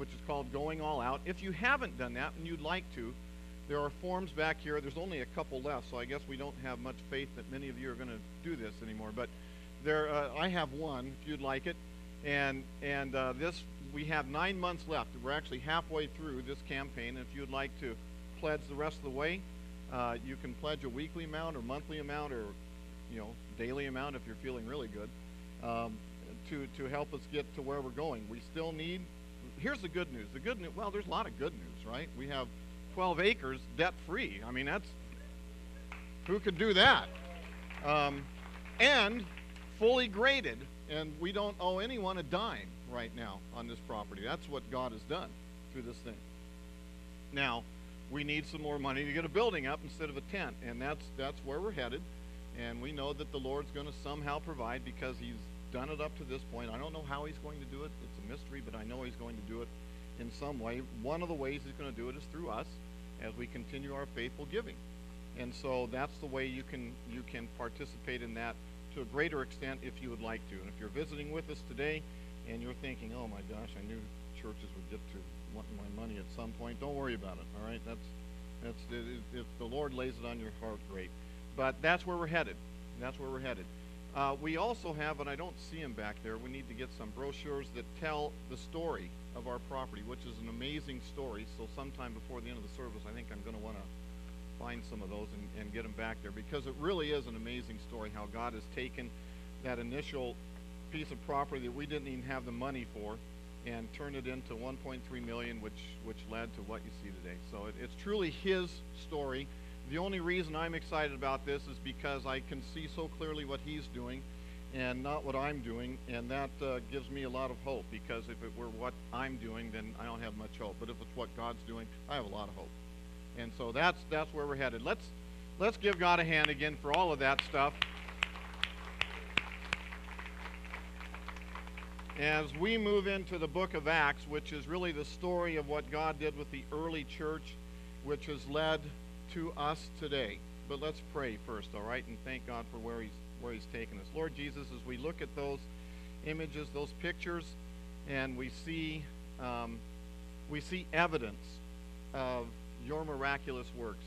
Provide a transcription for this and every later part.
which is called Going All Out. If you haven't done that and you'd like to, there are forms back here. There's only a couple left, so I guess we don't have much faith that many of you are going to do this anymore. But there, uh, I have one if you'd like it, and and uh, this we have nine months left. We're actually halfway through this campaign. If you'd like to pledge the rest of the way, uh, you can pledge a weekly amount or monthly amount or you know daily amount if you're feeling really good um, to to help us get to where we're going. We still need. Here's the good news. The good news. Well, there's a lot of good news, right? We have 12 acres debt free. I mean, that's who could do that? Um, and fully graded, and we don't owe anyone a dime right now on this property. That's what God has done through this thing. Now, we need some more money to get a building up instead of a tent, and that's that's where we're headed. And we know that the Lord's going to somehow provide because He's done it up to this point. I don't know how He's going to do it. It's a mystery, but I know He's going to do it in some way. One of the ways He's going to do it is through us as we continue our faithful giving. And so that's the way you can you can participate in that to a greater extent if you would like to. And if you're visiting with us today and you're thinking, "Oh my gosh, I knew churches would get to wanting my money at some point," don't worry about it. All right, that's that's if the Lord lays it on your heart, great. But that's where we're headed. That's where we're headed. Uh, we also have, and I don't see them back there, we need to get some brochures that tell the story of our property, which is an amazing story. So sometime before the end of the service, I think I'm going to want to find some of those and, and get them back there because it really is an amazing story how God has taken that initial piece of property that we didn't even have the money for and turned it into 1.3 million, which which led to what you see today. So it, it's truly His story. The only reason I'm excited about this is because I can see so clearly what He's doing and not what I'm doing, and that uh, gives me a lot of hope because if it were what I'm doing, then I don't have much hope. But if it's what God's doing, I have a lot of hope. And so that's that's where we're headed. Let's let's give God a hand again for all of that stuff. As we move into the book of Acts, which is really the story of what God did with the early church, which has led to us today. But let's pray first, all right, and thank God for where He's where He's taken us. Lord Jesus, as we look at those images, those pictures, and we see um, we see evidence of your miraculous works.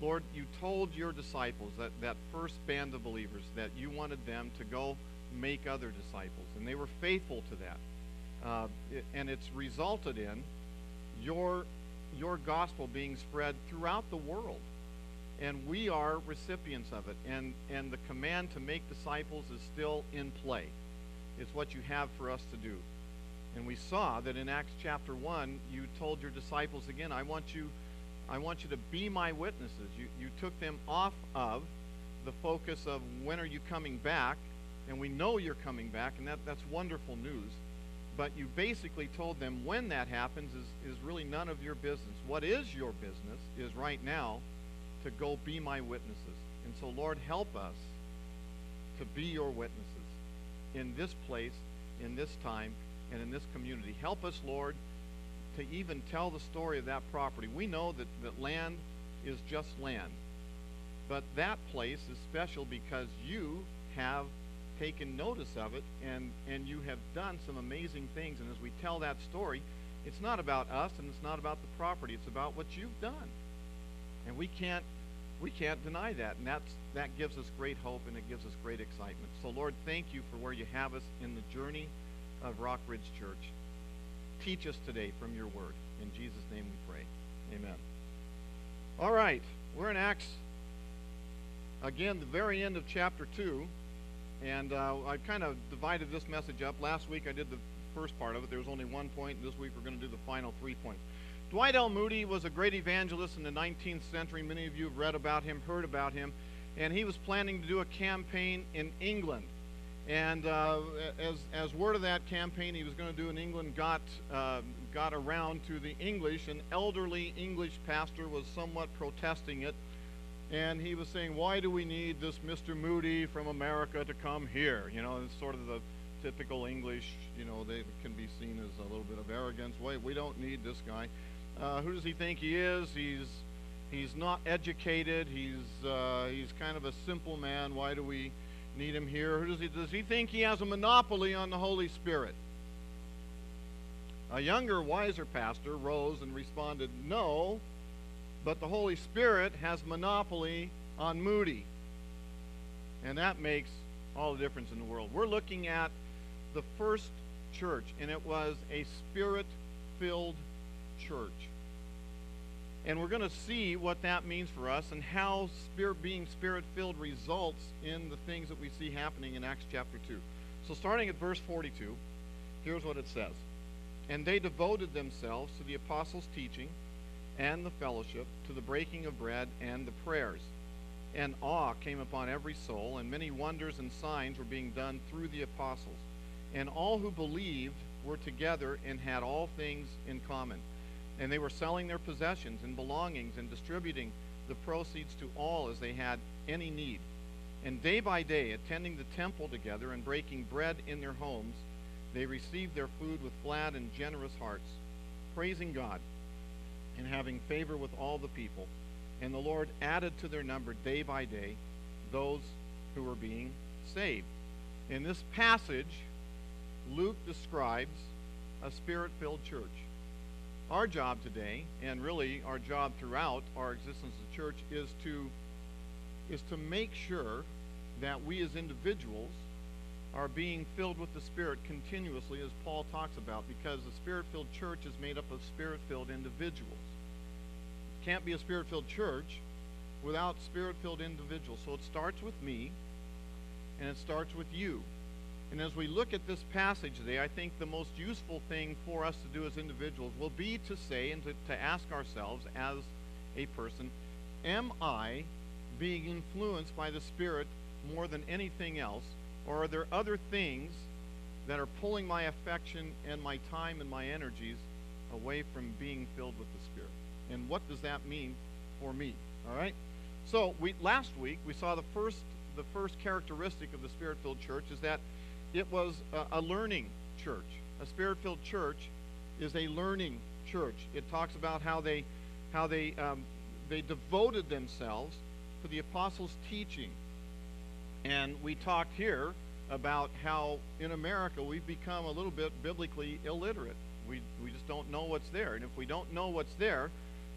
Lord, you told your disciples that that first band of believers that you wanted them to go make other disciples, and they were faithful to that. Uh, it, and it's resulted in your your gospel being spread throughout the world and we are recipients of it. And, and the command to make disciples is still in play. It's what you have for us to do. And we saw that in Acts chapter 1, you told your disciples again, I want you, I want you to be my witnesses. You, you took them off of the focus of when are you coming back, and we know you're coming back, and that, that's wonderful news. But you basically told them when that happens is, is really none of your business. What is your business is right now to go be my witnesses. And so, Lord, help us to be your witnesses in this place, in this time, and in this community. Help us, Lord, to even tell the story of that property. We know that, that land is just land. But that place is special because you have taken notice of it and, and you have done some amazing things. And as we tell that story, it's not about us and it's not about the property. It's about what you've done. And we can't we can't deny that. And that's that gives us great hope and it gives us great excitement. So Lord, thank you for where you have us in the journey of Rock Ridge Church. Teach us today from your word. In Jesus' name we pray. Amen. All right. We're in Acts again, the very end of chapter 2. And uh, I kind of divided this message up. Last week I did the first part of it. There was only one point. This week we're going to do the final three points. Dwight L. Moody was a great evangelist in the 19th century. Many of you have read about him, heard about him. And he was planning to do a campaign in England. And uh, as, as word of that campaign he was going to do in England got, uh, got around to the English, an elderly English pastor was somewhat protesting it. And he was saying, Why do we need this Mr. Moody from America to come here? You know, it's sort of the typical English, you know, they can be seen as a little bit of arrogance. Wait, we don't need this guy. Uh, who does he think he is? He's he's not educated. He's uh, he's kind of a simple man. Why do we need him here? Who does he does he think he has a monopoly on the Holy Spirit? A younger, wiser pastor rose and responded, No, but the Holy Spirit has monopoly on Moody. And that makes all the difference in the world. We're looking at the first church, and it was a spirit filled church. And we're going to see what that means for us and how spirit being spirit filled results in the things that we see happening in Acts chapter 2. So starting at verse 42, here's what it says. And they devoted themselves to the apostles' teaching and the fellowship, to the breaking of bread and the prayers. And awe came upon every soul, and many wonders and signs were being done through the apostles. And all who believed were together and had all things in common. And they were selling their possessions and belongings and distributing the proceeds to all as they had any need. And day by day, attending the temple together and breaking bread in their homes, they received their food with glad and generous hearts, praising God and having favor with all the people. And the Lord added to their number day by day those who were being saved. In this passage, Luke describes a spirit filled church. Our job today, and really our job throughout our existence as a church, is to, is to make sure that we as individuals are being filled with the Spirit continuously, as Paul talks about, because the Spirit filled church is made up of Spirit filled individuals. It Can't be a Spirit filled church without Spirit filled individuals. So it starts with me, and it starts with you. And as we look at this passage today, I think the most useful thing for us to do as individuals will be to say and to, to ask ourselves as a person, am I being influenced by the Spirit more than anything else? Or are there other things that are pulling my affection and my time and my energies away from being filled with the Spirit? And what does that mean for me? All right? So we last week we saw the first the first characteristic of the Spirit-filled church is that it was a, a learning church. A spirit-filled church is a learning church. It talks about how they how they um, they devoted themselves to the apostles' teaching. And we talked here about how in America we've become a little bit biblically illiterate. We, we just don't know what's there. And if we don't know what's there,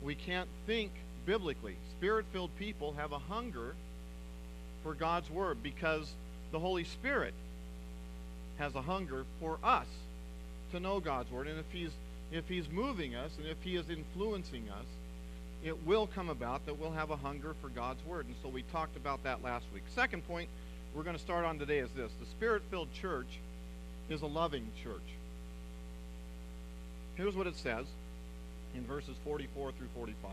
we can't think biblically. Spirit filled people have a hunger for God's Word because the Holy Spirit has a hunger for us to know God's Word. And if He's, if he's moving us and if He is influencing us, it will come about that we'll have a hunger for God's Word. And so we talked about that last week. Second point we're going to start on today is this the Spirit filled church is a loving church. Here's what it says in verses 44 through 45.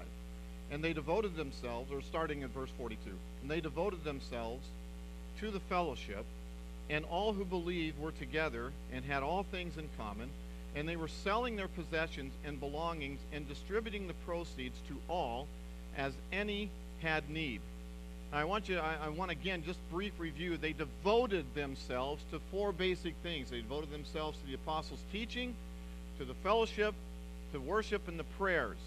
And they devoted themselves, or starting at verse 42, and they devoted themselves to the fellowship, and all who believed were together and had all things in common, and they were selling their possessions and belongings and distributing the proceeds to all as any had need. Now, I want you, I, I want again, just brief review. They devoted themselves to four basic things. They devoted themselves to the apostles' teaching, to the fellowship, to worship, and the prayers.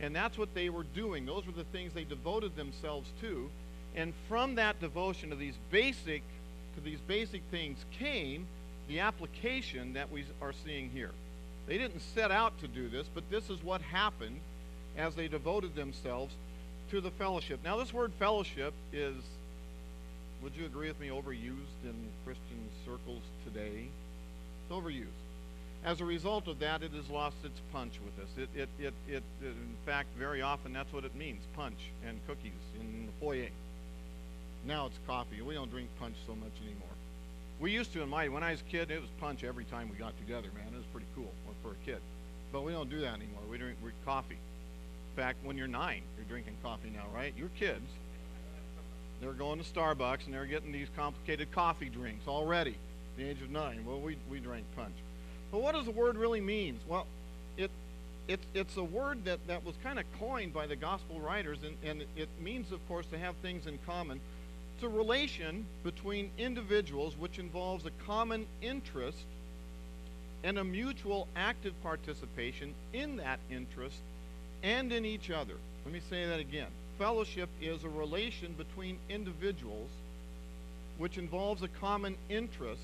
And that's what they were doing. Those were the things they devoted themselves to. And from that devotion to these basic to these basic things came the application that we are seeing here. They didn't set out to do this, but this is what happened as they devoted themselves to the fellowship. Now, this word fellowship is, would you agree with me, overused in Christian circles today? It's overused. As a result of that, it has lost its punch with us. It, it, it, it, in fact, very often that's what it means punch and cookies in the foyer. Now it's coffee. We don't drink punch so much anymore. We used to in my when I was a kid, it was punch every time we got together, man. It was pretty cool for a kid. But we don't do that anymore. We drink we coffee. In fact, when you're nine, you're drinking coffee now, right? Your kids, they're going to Starbucks and they're getting these complicated coffee drinks already at the age of nine. Well, we, we drank punch. But what does the word really mean? Well, it, it, it's a word that, that was kind of coined by the gospel writers, and, and it means, of course, to have things in common. It's a relation between individuals which involves a common interest and a mutual active participation in that interest and in each other. Let me say that again. Fellowship is a relation between individuals which involves a common interest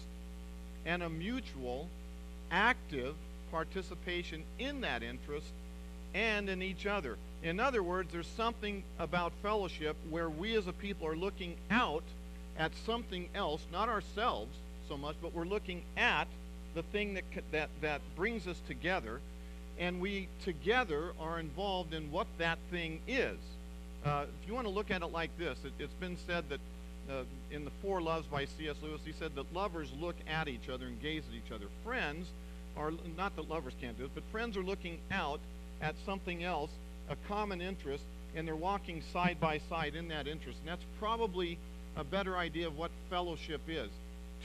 and a mutual active participation in that interest and in each other. In other words, there's something about fellowship where we as a people are looking out at something else, not ourselves so much, but we're looking at the thing that, that, that brings us together, and we together are involved in what that thing is. Uh, if you want to look at it like this, it, has been said that uh, in the Four Loves by C.S. Lewis, he said that lovers look at each other and gaze at each other. Friends are, not that lovers can't do it, but friends are looking out at something else, a common interest, and they're walking side by side in that interest. And that's probably a better idea of what fellowship is.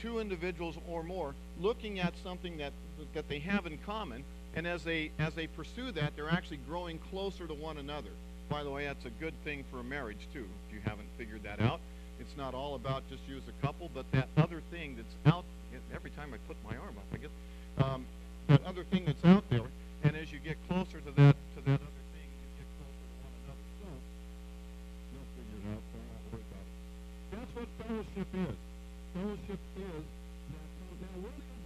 Two individuals or more looking at something that, that they have in common, and as they, as they pursue that, they're actually growing closer to one another. By the way, that's a good thing for a marriage, too, if you haven't figured that out. It's not all about just you as a couple, but that other thing that's out, every time I put my arm up, I get, um, that other thing that's out there, and as you get closer to that, to that other thing, you get closer to one another. So, you'll figure it out, so I'm not worried about it. That's what fellowship is. Fellowship is that, now what is it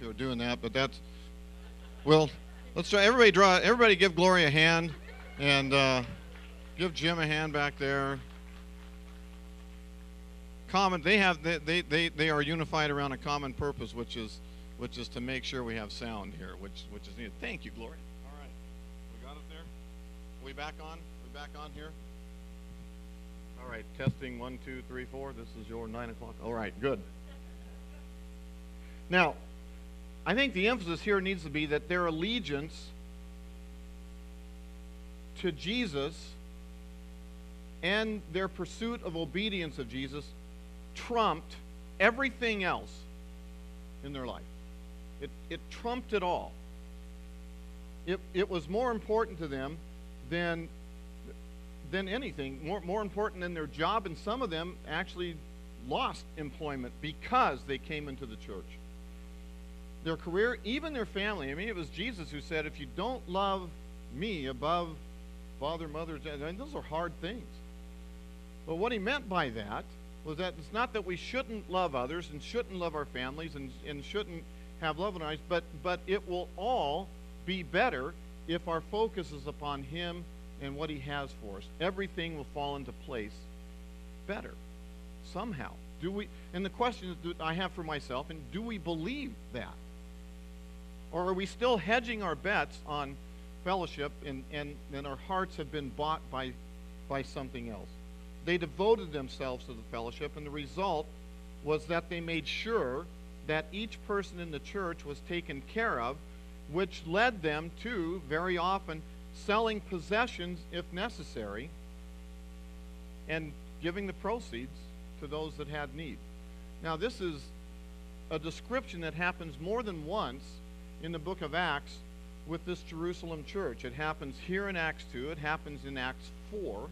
up here doing that, but that's well. Let's try. Everybody draw. Everybody give Glory a hand, and uh, give Jim a hand back there. Common. They have. They, they they are unified around a common purpose, which is which is to make sure we have sound here, which which is needed. Thank you, Glory. All right, we got it there. Are we back on? Are we back on here? All right, testing one, two, three, four. This is your nine o'clock. All right, good. Now, I think the emphasis here needs to be that their allegiance to Jesus and their pursuit of obedience of Jesus trumped everything else in their life. It, it trumped it all. It, it was more important to them than, than anything, more, more important than their job, and some of them actually lost employment because they came into the church their career, even their family. I mean, it was Jesus who said, if you don't love me above father, mother, I mean, those are hard things. But what he meant by that was that it's not that we shouldn't love others and shouldn't love our families and, and shouldn't have love in our eyes, but, but it will all be better if our focus is upon him and what he has for us. Everything will fall into place better somehow. Do we? And the question that I have for myself, and do we believe that? Or are we still hedging our bets on fellowship and, and, and our hearts have been bought by, by something else? They devoted themselves to the fellowship, and the result was that they made sure that each person in the church was taken care of, which led them to, very often, selling possessions if necessary and giving the proceeds to those that had need. Now, this is a description that happens more than once in the book of Acts with this Jerusalem church. It happens here in Acts 2, it happens in Acts 4,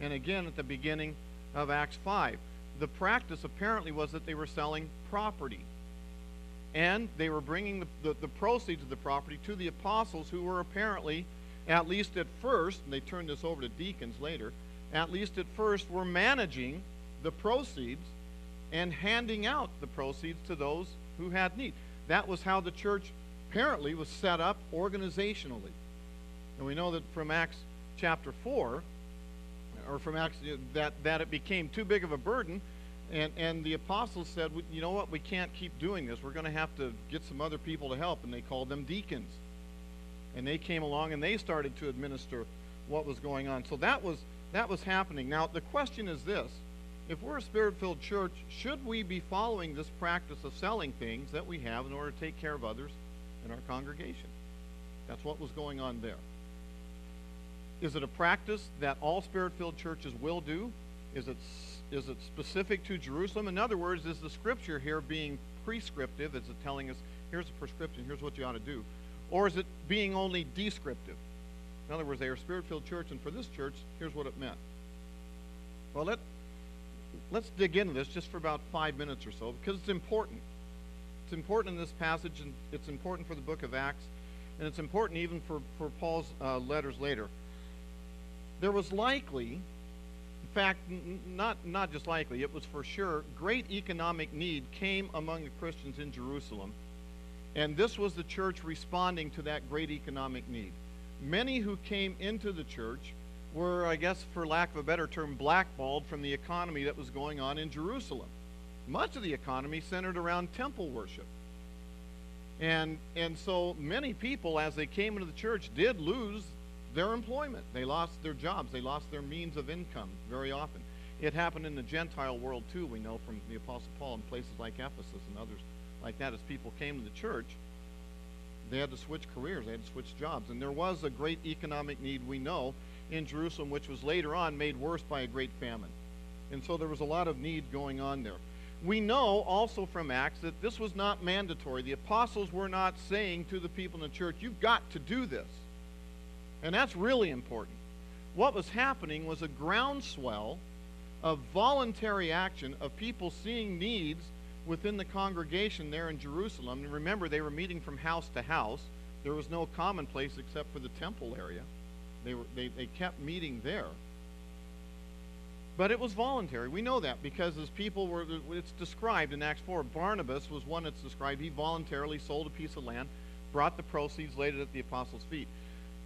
and again at the beginning of Acts 5. The practice apparently was that they were selling property. And they were bringing the, the, the proceeds of the property to the apostles who were apparently, at least at first, and they turned this over to deacons later, at least at first were managing the proceeds and handing out the proceeds to those who had need. That was how the church apparently was set up organizationally. And we know that from Acts chapter 4, or from Acts, that, that it became too big of a burden. And, and the apostles said, you know what, we can't keep doing this. We're going to have to get some other people to help. And they called them deacons. And they came along and they started to administer what was going on. So that was, that was happening. Now, the question is this if we're a spirit filled church, should we be following this practice of selling things that we have in order to take care of others in our congregation? That's what was going on there. Is it a practice that all spirit filled churches will do? Is it, is it specific to Jerusalem? In other words, is the scripture here being prescriptive? Is it telling us, here's a prescription, here's what you ought to do? Or is it being only descriptive? In other words, they are spirit filled church, and for this church, here's what it meant. Well, let, let's dig into this just for about five minutes or so because it's important. It's important in this passage, and it's important for the book of Acts, and it's important even for, for Paul's uh, letters later. There was likely, in fact, n- not, not just likely, it was for sure, great economic need came among the Christians in Jerusalem, and this was the church responding to that great economic need. Many who came into the church were, I guess, for lack of a better term, blackballed from the economy that was going on in Jerusalem. Much of the economy centered around temple worship. And, and so many people, as they came into the church, did lose their employment. They lost their jobs. They lost their means of income very often. It happened in the Gentile world too, we know from the Apostle Paul in places like Ephesus and others like that. As people came to the church, they had to switch careers, they had to switch jobs. And there was a great economic need, we know, in Jerusalem, which was later on made worse by a great famine. And so there was a lot of need going on there. We know also from Acts that this was not mandatory. The apostles were not saying to the people in the church, You've got to do this. And that's really important. What was happening was a groundswell of voluntary action of people seeing needs within the congregation there in Jerusalem. And remember, they were meeting from house to house. There was no common place except for the temple area. They, were, they, they kept meeting there. But it was voluntary. We know that because as people were, it's described in Acts 4. Barnabas was one that's described. He voluntarily sold a piece of land, brought the proceeds, laid it at the apostles' feet.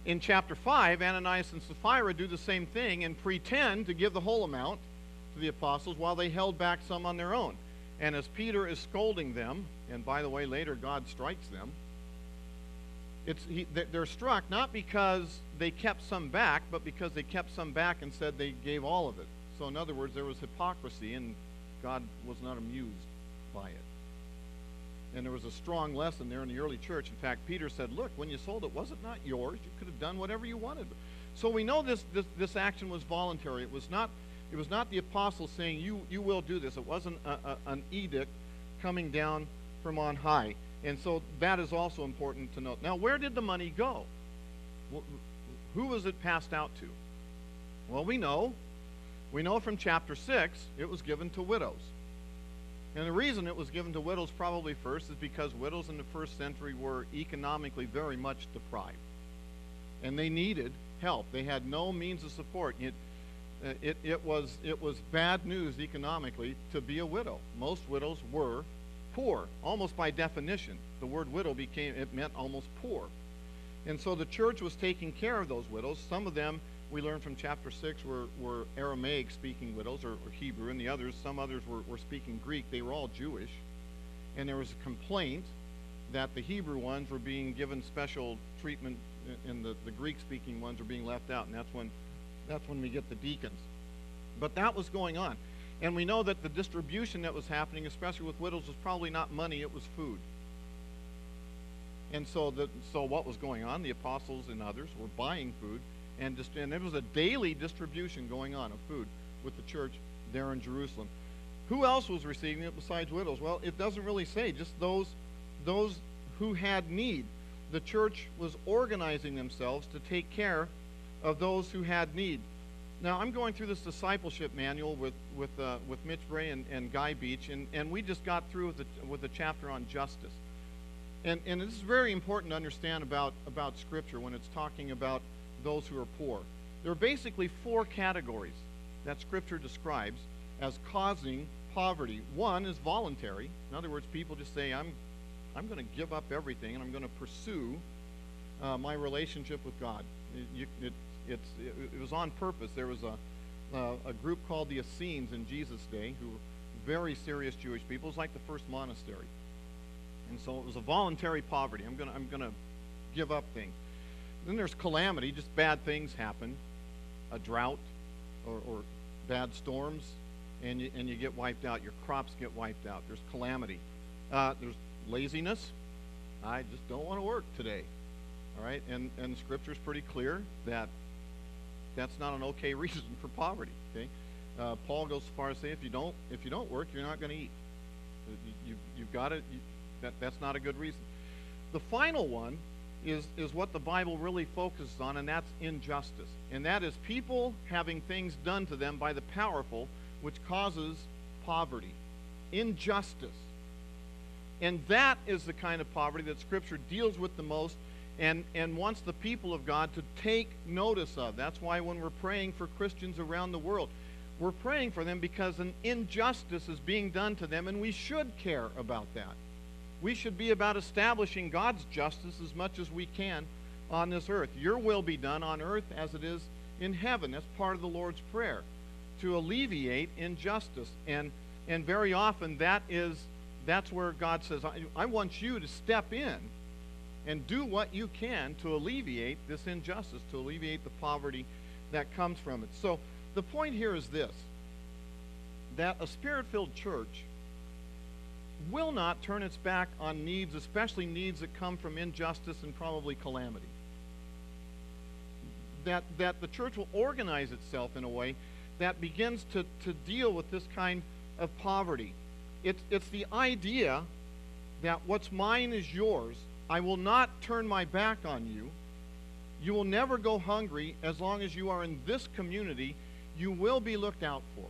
In chapter 5, Ananias and Sapphira do the same thing and pretend to give the whole amount to the apostles while they held back some on their own. And as Peter is scolding them, and by the way, later God strikes them, it's, he, they're struck not because they kept some back, but because they kept some back and said they gave all of it. So, in other words, there was hypocrisy, and God was not amused by it. And there was a strong lesson there in the early church. In fact, Peter said, Look, when you sold it, was it not yours? You could have done whatever you wanted. So we know this, this, this action was voluntary. It was not, it was not the apostles saying, you, you will do this. It wasn't a, a, an edict coming down from on high. And so that is also important to note. Now, where did the money go? Who was it passed out to? Well, we know we know from chapter 6 it was given to widows. And the reason it was given to widows probably first is because widows in the first century were economically very much deprived. And they needed help. They had no means of support. It, uh, it, it, was, it was bad news economically to be a widow. Most widows were poor, almost by definition. The word widow became, it meant almost poor. And so the church was taking care of those widows. Some of them we learned from chapter 6 were, were Aramaic speaking widows or, or Hebrew, and the others, some others were, were speaking Greek. They were all Jewish. And there was a complaint that the Hebrew ones were being given special treatment and the, the Greek speaking ones were being left out. And that's when, that's when we get the deacons. But that was going on. And we know that the distribution that was happening, especially with widows, was probably not money, it was food. And so, the, so what was going on? The apostles and others were buying food and, and there was a daily distribution going on of food with the church there in Jerusalem. Who else was receiving it besides widows? Well, it doesn't really say. Just those, those who had need. The church was organizing themselves to take care of those who had need. Now, I'm going through this discipleship manual with, with, uh, with Mitch Bray and, and Guy Beach, and, and we just got through with the, with the chapter on justice. And, and this is very important to understand about, about Scripture when it's talking about those who are poor. There are basically four categories that Scripture describes as causing poverty. One is voluntary. In other words, people just say, I'm, I'm going to give up everything and I'm going to pursue uh, my relationship with God. It, you, it, it, it, was on purpose. There was a, uh, a group called the Essenes in Jesus' day who were very serious Jewish people. It was like the first monastery. And so it was a voluntary poverty. I'm going to I'm going to give up things. Then there's calamity, just bad things happen, a drought or, or bad storms, and you, and you get wiped out. Your crops get wiped out. There's calamity. Uh, there's laziness. I just don't want to work today. All right, and and the scripture is pretty clear that that's not an okay reason for poverty. Okay, uh, Paul goes so far as to say if you don't if you don't work, you're not going to eat. You, you, have got to. You, that that's not a good reason. The final one is is what the Bible really focuses on, and that's injustice. And that is people having things done to them by the powerful, which causes poverty, injustice. And that is the kind of poverty that Scripture deals with the most and, and wants the people of God to take notice of. That's why when we're praying for Christians around the world, we're praying for them because an injustice is being done to them, and we should care about that. We should be about establishing God's justice as much as we can on this earth. Your will be done on earth as it is in heaven. That's part of the Lord's Prayer to alleviate injustice. And, and very often that is that's where God says, I, I want you to step in and do what you can to alleviate this injustice, to alleviate the poverty that comes from it. So the point here is this that a spirit filled church will not turn its back on needs, especially needs that come from injustice and probably calamity. That, that the church will organize itself in a way that begins to, to deal with this kind of poverty. It's, it's the idea that what's mine is yours I will not turn my back on you. You will never go hungry as long as you are in this community. You will be looked out for.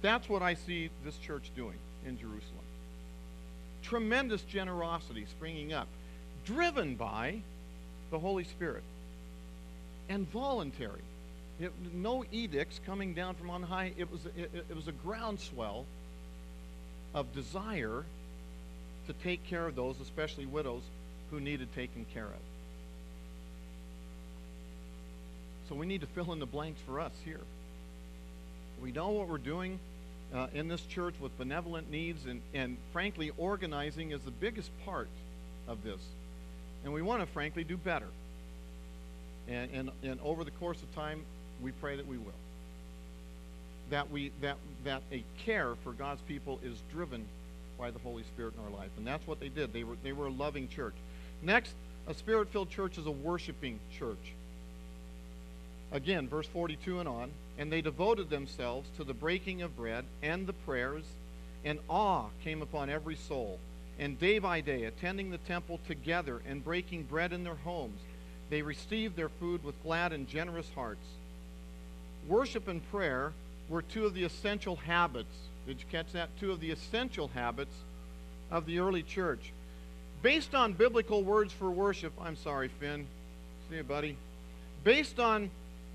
That's what I see this church doing in Jerusalem. Tremendous generosity springing up, driven by the Holy Spirit, and voluntary. It, no edicts coming down from on high. It was, it, it was a groundswell of desire to take care of those, especially widows, who needed taken care of. So we need to fill in the blanks for us here. We know what we're doing uh, in this church with benevolent needs, and, and frankly, organizing is the biggest part of this. And we want to, frankly, do better. And, and, and over the course of time, we pray that we will. That, we, that, that a care for God's people is driven by the Holy Spirit in our life. And that's what they did. They were, they were a loving church. Next, a spirit filled church is a worshiping church. Again, verse 42 and on. And they devoted themselves to the breaking of bread and the prayers, and awe came upon every soul. And day by day, attending the temple together and breaking bread in their homes, they received their food with glad and generous hearts. Worship and prayer were two of the essential habits did you catch that? Two of the essential habits of the early church. Based on biblical words for worship, I'm sorry, Finn. See you, buddy. Based on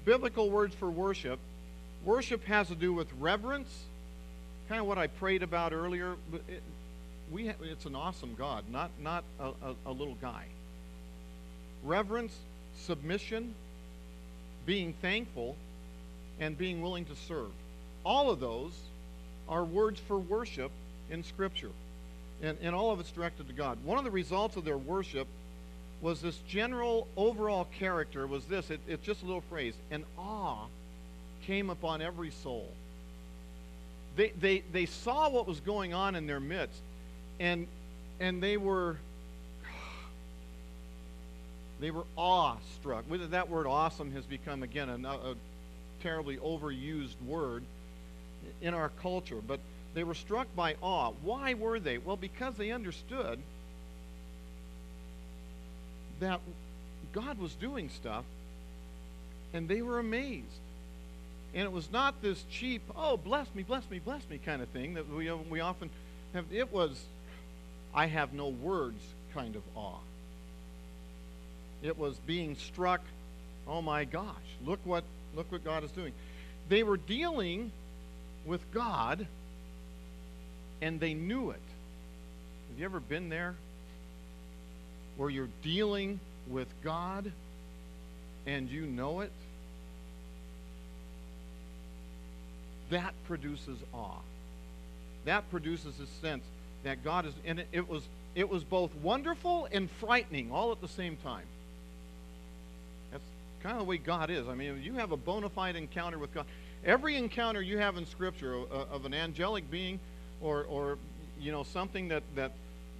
biblical words for worship, worship has to do with reverence, kind of what I prayed about earlier. It, we it's an awesome God, not, not a, a, a little guy. Reverence, submission, being thankful, and being willing to serve. All of those are words for worship in Scripture. And, and all of it's directed to God. One of the results of their worship was this general overall character was this. It, it's just a little phrase. An awe came upon every soul. They, they, they saw what was going on in their midst, and, and they were they were awestruck. That word awesome has become, again, a, a terribly overused word in our culture, but they were struck by awe. Why were they? Well, because they understood that God was doing stuff, and they were amazed. And it was not this cheap, oh, bless me, bless me, bless me kind of thing that we, we often have. It was, I have no words kind of awe. It was being struck, oh my gosh, look what, look what God is doing. They were dealing with God, and they knew it. Have you ever been there? Where you're dealing with God and you know it? That produces awe. That produces a sense that God is, and it, it was it was both wonderful and frightening all at the same time. That's kind of the way God is. I mean, you have a bona fide encounter with God. Every encounter you have in Scripture of, of an angelic being or, or you know, something that, that,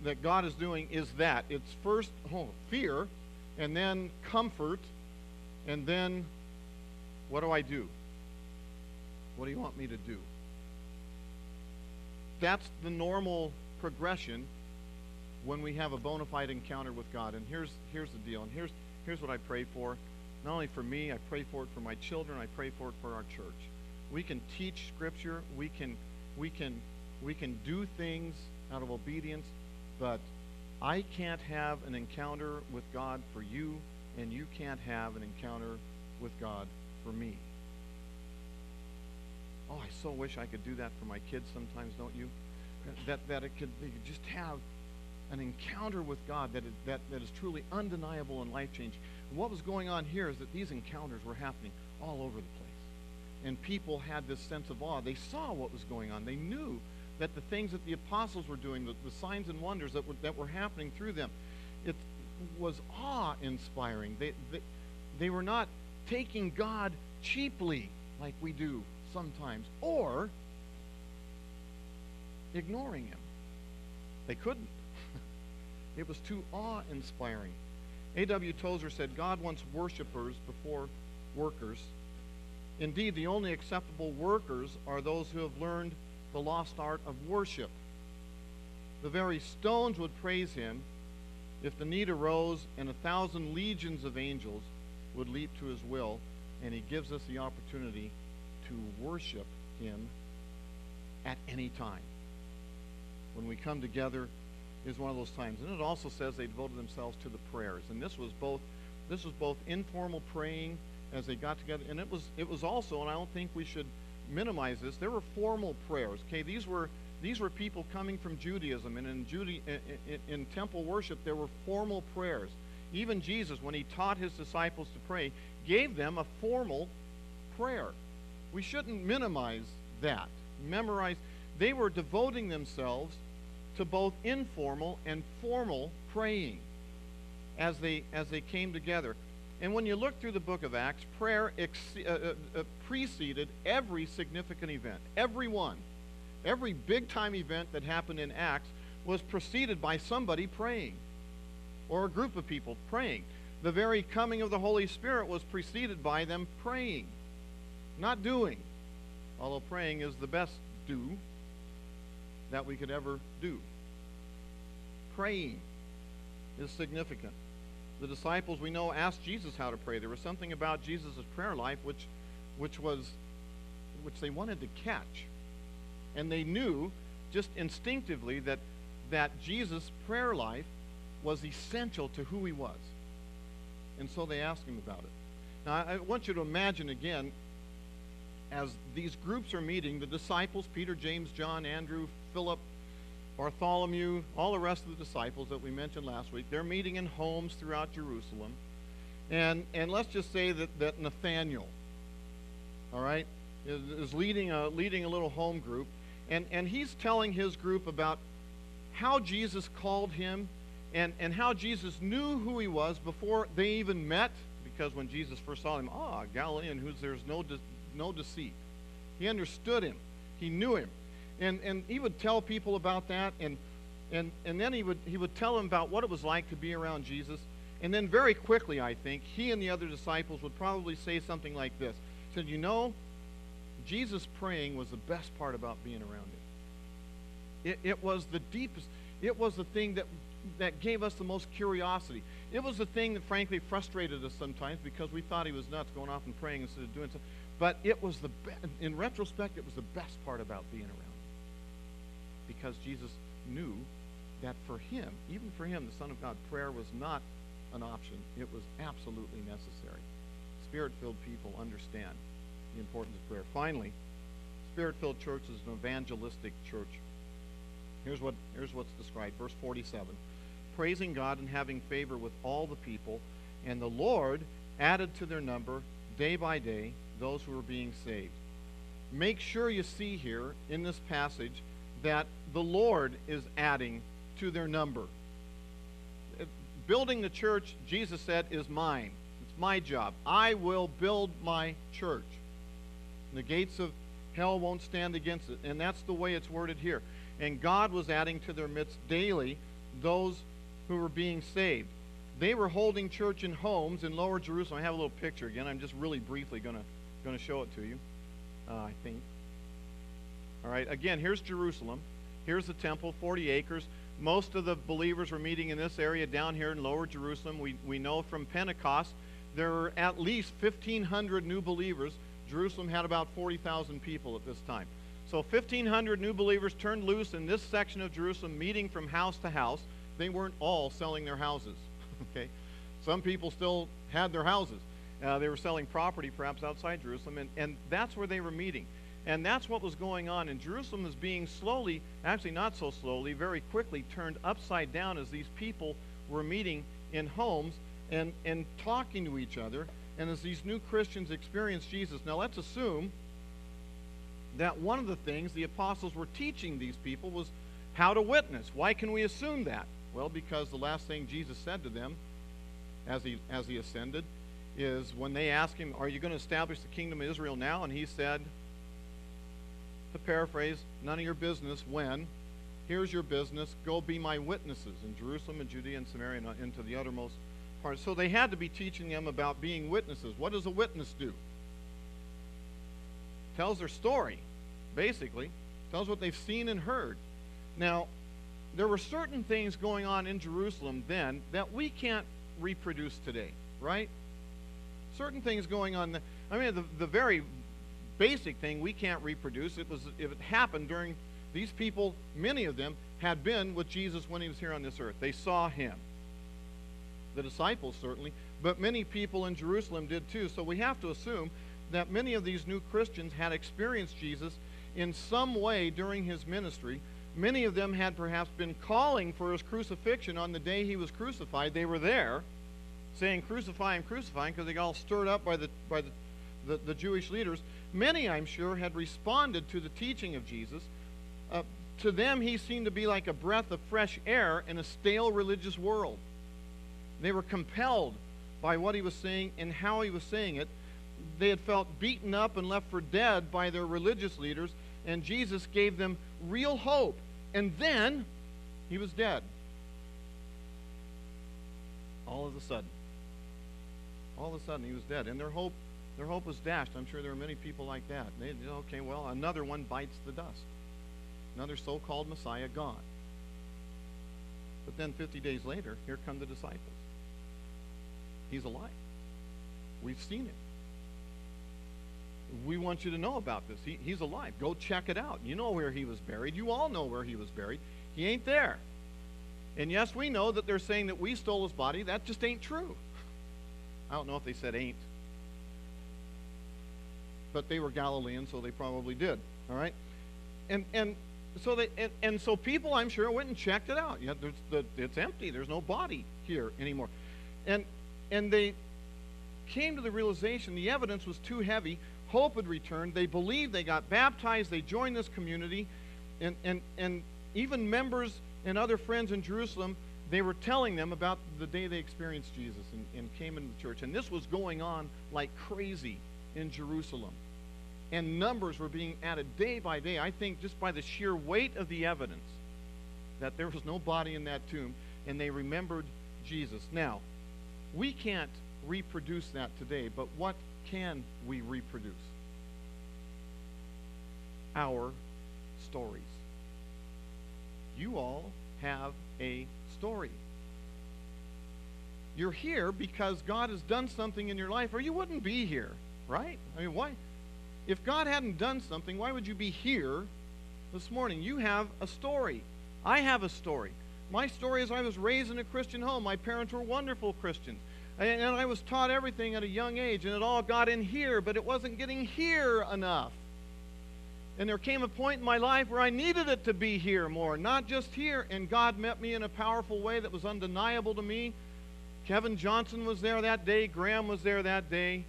that God is doing is that. It's first oh, fear, and then comfort, and then What do I do? What do you want me to do? That's the normal progression when we have a bona fide encounter with God. And here's, here's the deal. And here's, here's what I pray for. Not only for me, I pray for it for my children. I pray for it for our church. We can teach Scripture. We can, we can, we can do things out of obedience. But I can't have an encounter with God for you, and you can't have an encounter with God for me. Oh, I so wish I could do that for my kids sometimes, don't you? That, that it could, they could just have an encounter with God that that, that is truly undeniable and life changing. What was going on here is that these encounters were happening all over the place. And people had this sense of awe. They saw what was going on. They knew that the things that the apostles were doing, the, the signs and wonders that were, that were happening through them, it was awe inspiring. They, they, they were not taking God cheaply like we do sometimes, or ignoring him. They couldn't. it was too awe inspiring. A.W. Tozer said, God wants worshipers before workers. Indeed, the only acceptable workers are those who have learned the lost art of worship. The very stones would praise him if the need arose and a thousand legions of angels would leap to his will, and he gives us the opportunity to worship him at any time. When we come together is one of those times. And it also says they devoted themselves to the prayers. And this was both this was both informal praying as they got together, and it was it was also, and I don't think we should minimize this, there were formal prayers. Okay, these were these were people coming from Judaism, and in, in, in temple worship, there were formal prayers. Even Jesus, when he taught his disciples to pray, gave them a formal prayer. We shouldn't minimize that. Memorize. They were devoting themselves to both informal and formal praying as they as they came together. And when you look through the book of Acts, prayer uh, uh, uh, preceded every significant event. Every one. Every big time event that happened in Acts was preceded by somebody praying or a group of people praying. The very coming of the Holy Spirit was preceded by them praying, not doing. Although praying is the best do that we could ever do. Praying is significant the disciples we know asked Jesus how to pray. There was something about Jesus' prayer life which, which was, which they wanted to catch, and they knew just instinctively that that Jesus' prayer life was essential to who he was, and so they asked him about it. Now I want you to imagine again, as these groups are meeting, the disciples, Peter, James, John, Andrew, Philip, Bartholomew, all the rest of the disciples that we mentioned last week, they're meeting in homes throughout Jerusalem. And, and let's just say that, that Nathaniel, all right, is, is leading, a, leading a little home group. And, and he's telling his group about how Jesus called him and, and how Jesus knew who he was before they even met. Because when Jesus first saw him, ah, Galilean, whose there's no, de- no deceit. He understood him, he knew him. And, and he would tell people about that, and, and, and then he would, he would tell them about what it was like to be around Jesus. And then very quickly, I think, he and the other disciples would probably say something like this. He said, you know, Jesus praying was the best part about being around him. It, it was the deepest, it was the thing that, that gave us the most curiosity. It was the thing that frankly frustrated us sometimes because we thought he was nuts going off and praying instead of doing something. But it was the, be- in retrospect, it was the best part about being around because Jesus knew that for him, even for him, the Son of God, prayer was not an option. It was absolutely necessary. Spirit filled people understand the importance of prayer. Finally, Spirit filled church is an evangelistic church. Here's, what, here's what's described. Verse 47 Praising God and having favor with all the people, and the Lord added to their number day by day those who were being saved. Make sure you see here in this passage that the Lord is adding to their number. Building the church, Jesus said, is mine. It's my job. I will build my church. And The gates of hell won't stand against it. And that's the way it's worded here. And God was adding to their midst daily those who were being saved. They were holding church in homes in Lower Jerusalem. I have a little picture again. I'm just really briefly going to going to show it to you, uh, I think. All right, again, here's Jerusalem. Here's the temple, 40 acres. Most of the believers were meeting in this area down here in Lower Jerusalem. We, we know from Pentecost there were at least 1,500 new believers. Jerusalem had about 40,000 people at this time. So 1,500 new believers turned loose in this section of Jerusalem, meeting from house to house. They weren't all selling their houses. okay, some people still had their houses. Uh, they were selling property perhaps outside Jerusalem, and, and that's where they were meeting. And that's what was going on. And Jerusalem was being slowly, actually not so slowly, very quickly turned upside down as these people were meeting in homes and, and talking to each other. And as these new Christians experienced Jesus. Now let's assume that one of the things the apostles were teaching these people was how to witness. Why can we assume that? Well, because the last thing Jesus said to them as he, as he ascended is when they asked him, Are you going to establish the kingdom of Israel now? And he said, to paraphrase, none of your business when. Here's your business. Go be my witnesses in Jerusalem and Judea and Samaria and into the uttermost parts. So they had to be teaching them about being witnesses. What does a witness do? Tells their story, basically. Tells what they've seen and heard. Now, there were certain things going on in Jerusalem then that we can't reproduce today, right? Certain things going on. I mean, the, the very basic thing we can't reproduce. It was if it happened during these people, many of them had been with Jesus when he was here on this earth. They saw him. The disciples certainly, but many people in Jerusalem did too. So we have to assume that many of these new Christians had experienced Jesus in some way during his ministry. Many of them had perhaps been calling for his crucifixion on the day he was crucified. They were there saying, Crucify him, crucify him, because they got all stirred up by the, by the, the, the Jewish leaders. Many, I'm sure, had responded to the teaching of Jesus. Uh, to them, he seemed to be like a breath of fresh air in a stale religious world. They were compelled by what he was saying and how he was saying it. They had felt beaten up and left for dead by their religious leaders, and Jesus gave them real hope. And then he was dead. All of a sudden. All of a sudden, he was dead. And their hope their hope was dashed. I'm sure there are many people like that. They, okay, well, another one bites the dust. Another so called Messiah gone. But then 50 days later, here come the disciples. He's alive. We've seen it. We want you to know about this. He, he's alive. Go check it out. You know where he was buried. You all know where he was buried. He ain't there. And yes, we know that they're saying that we stole his body. That just ain't true. I don't know if they said ain't but they were Galileans, so they probably did. All right, and and so they and, and so people, I'm sure, went and checked it out. Yeah, there's the, it's empty. There's no body here anymore, and and they came to the realization the evidence was too heavy. Hope had returned. They believed. They got baptized. They joined this community, and and and even members and other friends in Jerusalem they were telling them about the day they experienced Jesus and, and, came into the church. And this was going on like crazy in Jerusalem. And numbers were being added day by day. I think just by the sheer weight of the evidence that there was no body in that tomb, and they remembered Jesus. Now, we can't reproduce that today, but what can we reproduce? Our stories. You all have a story. You're here because God has done something in your life, or you wouldn't be here. Right? I mean, why? If God hadn't done something, why would you be here this morning? You have a story. I have a story. My story is I was raised in a Christian home. My parents were wonderful Christians. And I was taught everything at a young age, and it all got in here, but it wasn't getting here enough. And there came a point in my life where I needed it to be here more, not just here. And God met me in a powerful way that was undeniable to me. Kevin Johnson was there that day, Graham was there that day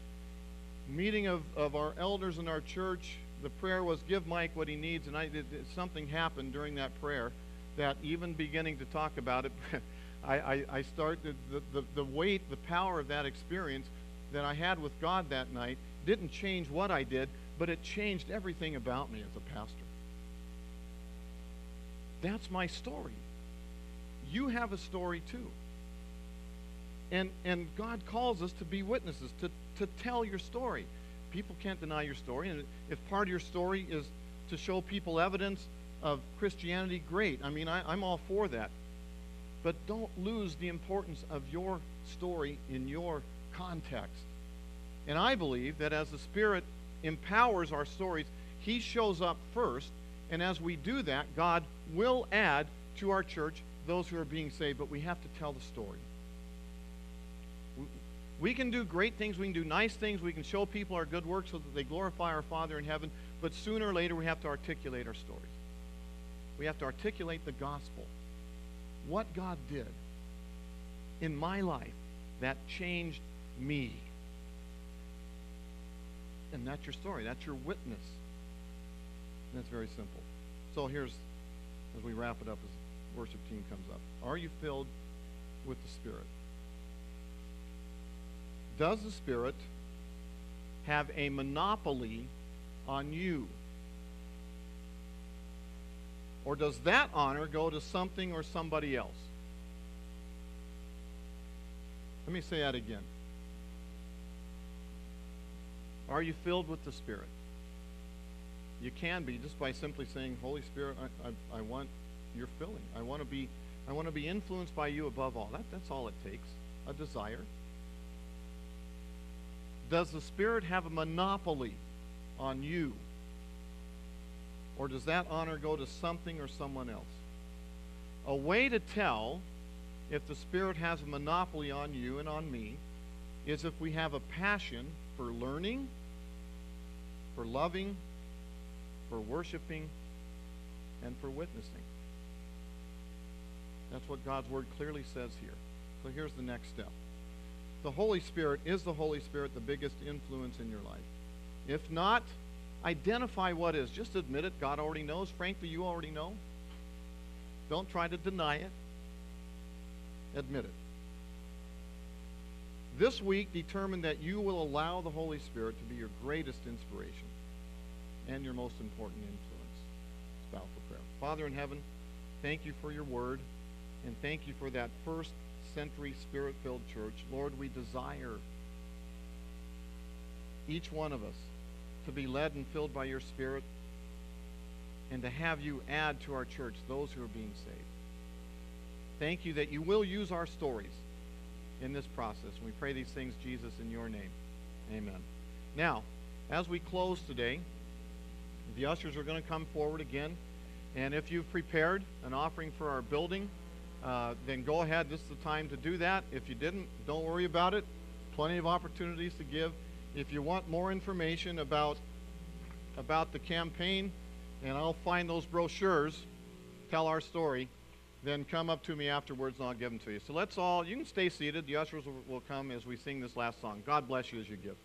meeting of, of our elders in our church, the prayer was give Mike what he needs, and I something happened during that prayer that even beginning to talk about it, I, I, I started the, the, the weight, the power of that experience that I had with God that night didn't change what I did, but it changed everything about me as a pastor. That's my story. You have a story too. And, and God calls us to be witnesses, to, to tell your story. people can't deny your story. And if part of your story is to show people evidence of Christianity, great. I mean, I, I'm all for that. But don't lose the importance of your story in your context. And I believe that as the Spirit empowers our stories, He shows up first. And as we do that, God will add to our church those who are being saved. But we have to tell the story. We can do great things, we can do nice things, we can show people our good works so that they glorify our Father in heaven, but sooner or later we have to articulate our story. We have to articulate the gospel. What God did in my life that changed me. And that's your story, that's your witness. And that's very simple. So here's, as we wrap it up, as worship team comes up Are you filled with the Spirit? Does the Spirit have a monopoly on you? Or does that honor go to something or somebody else? Let me say that again. Are you filled with the Spirit? You can be just by simply saying, Holy Spirit, I, I, I want your filling. I want to be I want to be influenced by you above all. That, that's all it takes. A desire. Does the Spirit have a monopoly on you? Or does that honor go to something or someone else? A way to tell if the Spirit has a monopoly on you and on me is if we have a passion for learning, for loving, for worshiping, and for witnessing. That's what God's Word clearly says here. So here's the next step the Holy Spirit, is the Holy Spirit the biggest influence in your life? If not, identify what is. Just admit it. God already knows. Frankly, you already know. Don't try to deny it. Admit it. This week, determine that you will allow the Holy Spirit to be your greatest inspiration and your most important influence. Bow for prayer. Father in heaven, thank you for your word, and thank you for that first century spirit filled church. Lord, we desire each one of us to be led and filled by your Spirit and to have you add to our church those who are being saved. Thank you that you will use our stories in this process. We pray these things, Jesus, in your name. Amen. Now, as we close today, the ushers are going to come forward again. And if you've prepared an offering for our building, uh, then go ahead. This is the time to do that. If you didn't, don't worry about it. Plenty of opportunities to give. If you want more information about about the campaign, and I'll find those brochures, tell our story, then come up to me afterwards and I'll give them to you. So let's all, you can stay seated. The ushers will, will come as we sing this last song. God bless you as you give.